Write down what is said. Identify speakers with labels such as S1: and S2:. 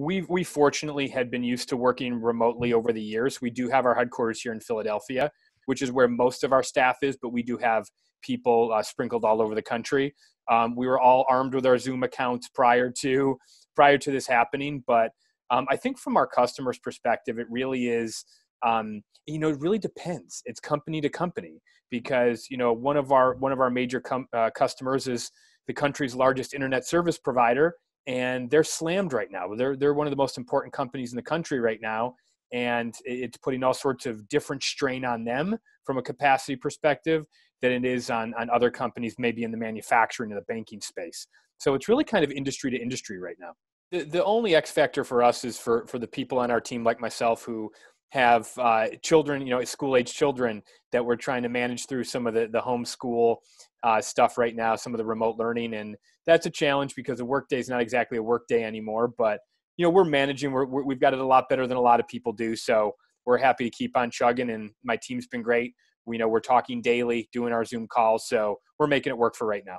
S1: we we fortunately had been used to working remotely over the years. We do have our headquarters here in Philadelphia, which is where most of our staff is, but we do have people uh, sprinkled all over the country. Um, we were all armed with our Zoom accounts prior to prior to this happening, but um, I think from our customers' perspective, it really is. Um, you know, it really depends. It's company to company because you know one of our one of our major com- uh, customers is the country's largest internet service provider, and they're slammed right now. They're they're one of the most important companies in the country right now, and it's putting all sorts of different strain on them from a capacity perspective than it is on on other companies, maybe in the manufacturing and the banking space. So it's really kind of industry to industry right now. The, the only X factor for us is for for the people on our team like myself who have uh, children, you know, school age children that we're trying to manage through some of the, the homeschool uh, stuff right now, some of the remote learning. And that's a challenge because a workday is not exactly a workday anymore, but you know, we're managing, we're, we have got it a lot better than a lot of people do. So we're happy to keep on chugging and my team's been great. We know we're talking daily, doing our Zoom calls. So we're making it work for right now.